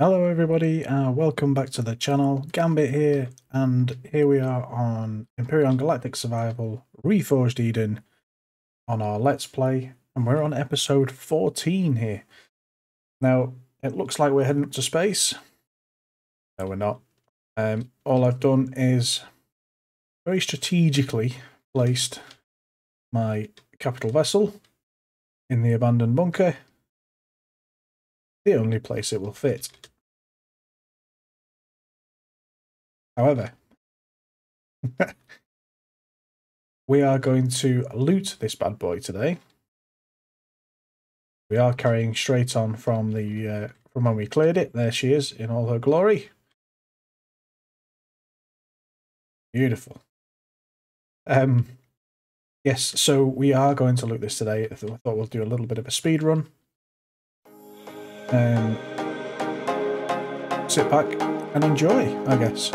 Hello everybody, uh, welcome back to the channel, Gambit here, and here we are on Empyrion Galactic Survival Reforged Eden on our Let's Play, and we're on episode 14 here. Now, it looks like we're heading up to space. No, we're not. Um, all I've done is very strategically placed my capital vessel in the abandoned bunker the only place it will fit. However, we are going to loot this bad boy today. We are carrying straight on from the uh, from when we cleared it. There she is in all her glory. Beautiful. Um, yes, so we are going to loot this today. I thought we'll do a little bit of a speed run. Um, sit back and enjoy, I guess.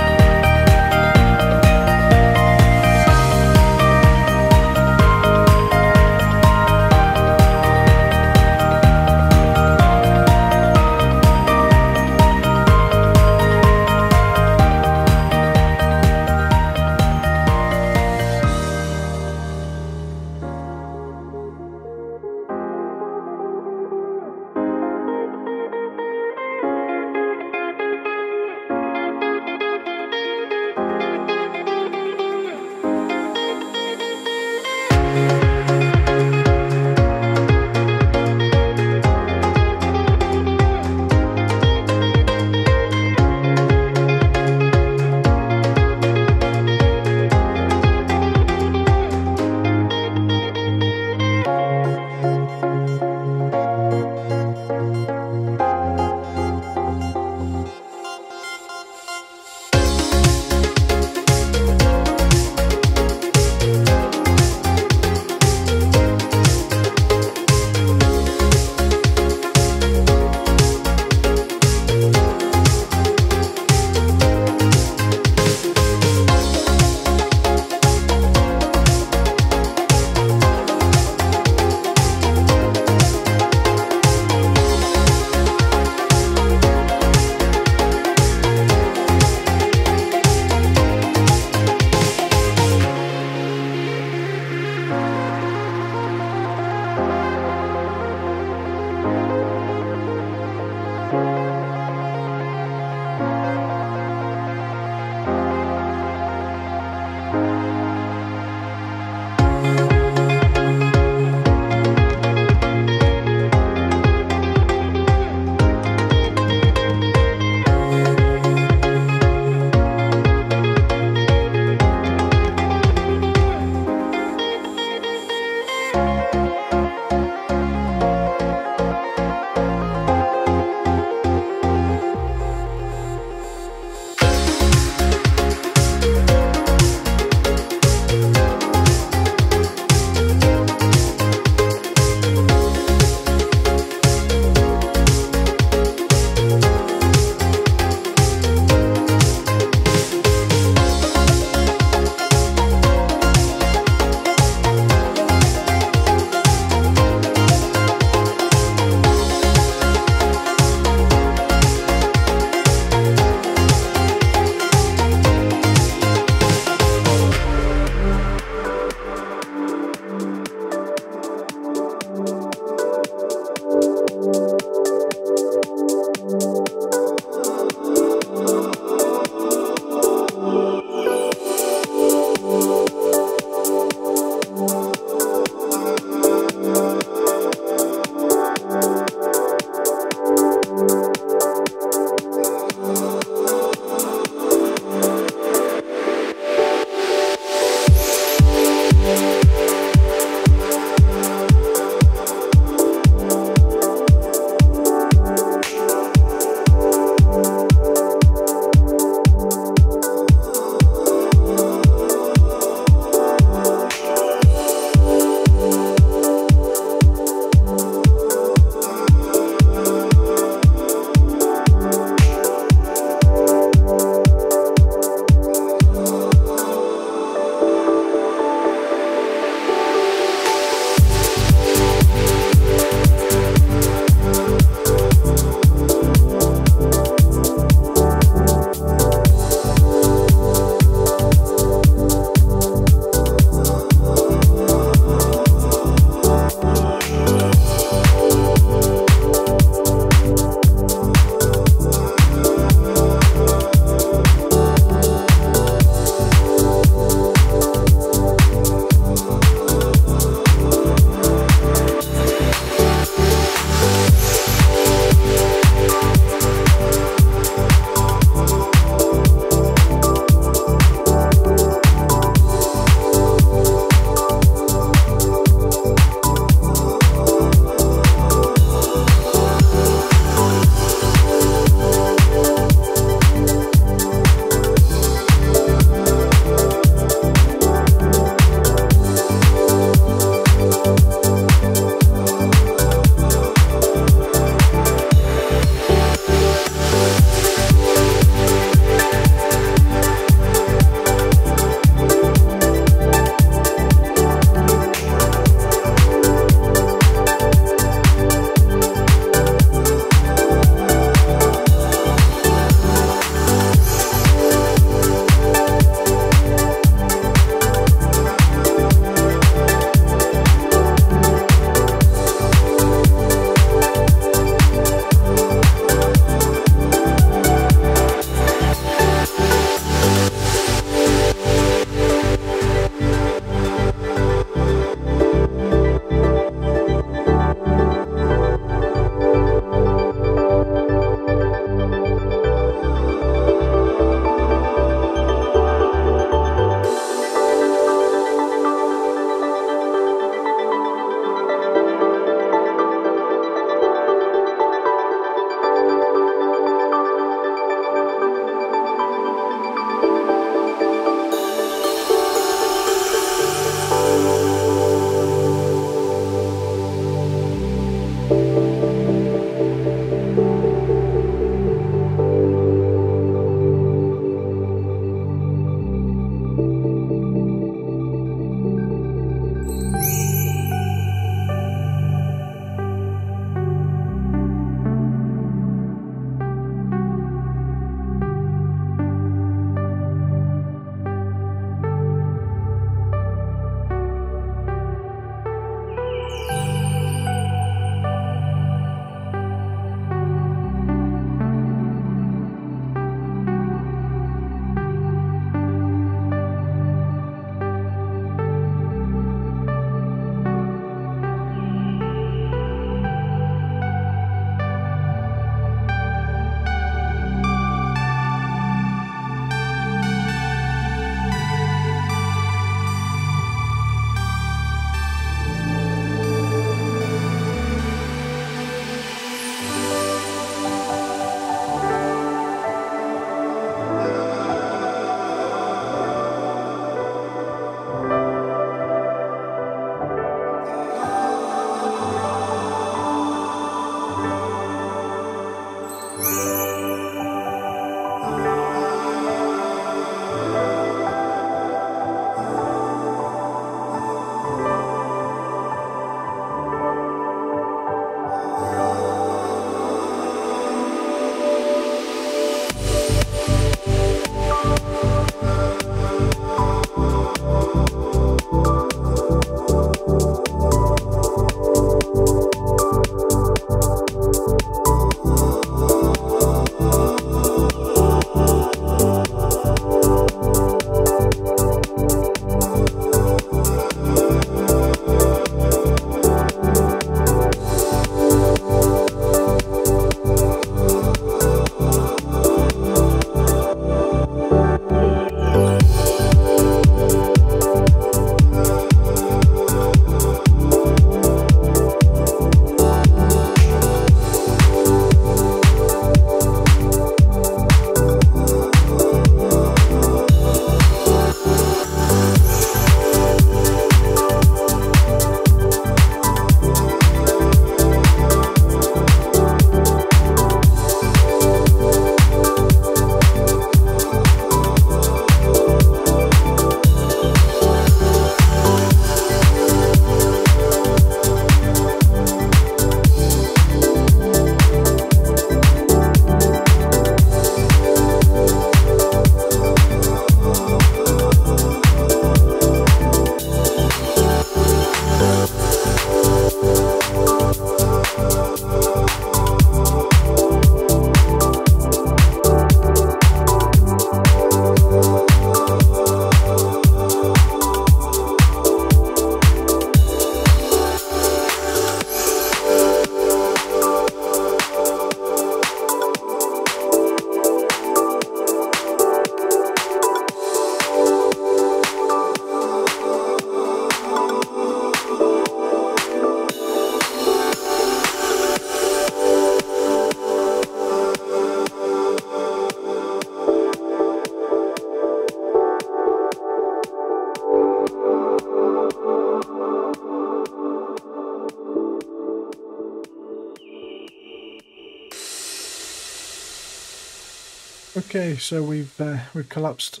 Okay, so we've uh, we've collapsed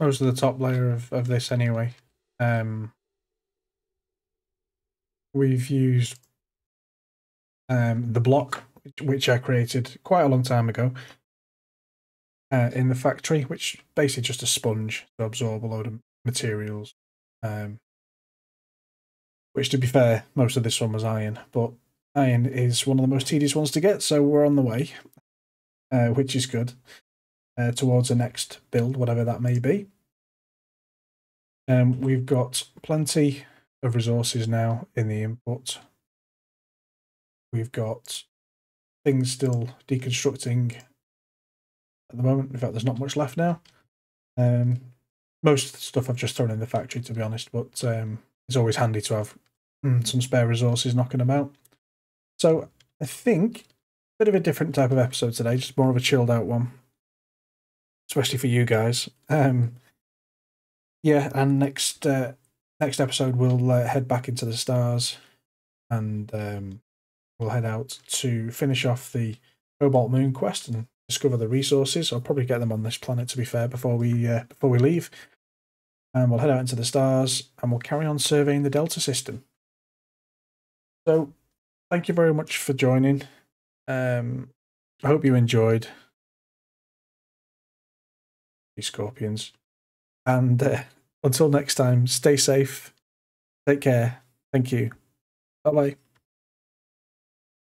most of the top layer of, of this anyway. Um, we've used um, the block, which I created quite a long time ago uh, in the factory, which basically just a sponge to absorb a load of materials. Um, which, to be fair, most of this one was iron, but iron is one of the most tedious ones to get, so we're on the way, uh, which is good, uh, towards the next build, whatever that may be. Um, we've got plenty of resources now in the input. We've got things still deconstructing at the moment. In fact, there's not much left now. Um, most stuff I've just thrown in the factory, to be honest, but um, it's always handy to have mm, some spare resources knocking about. So I think a bit of a different type of episode today, just more of a chilled out one, especially for you guys. Um, yeah, and next uh, next episode we'll uh, head back into the stars, and um, we'll head out to finish off the Cobalt Moon quest and discover the resources. I'll probably get them on this planet to be fair before we uh, before we leave. And we'll head out into the stars and we'll carry on surveying the Delta system. So, thank you very much for joining. Um, I hope you enjoyed these scorpions. And uh, until next time, stay safe, take care. Thank you. Bye bye.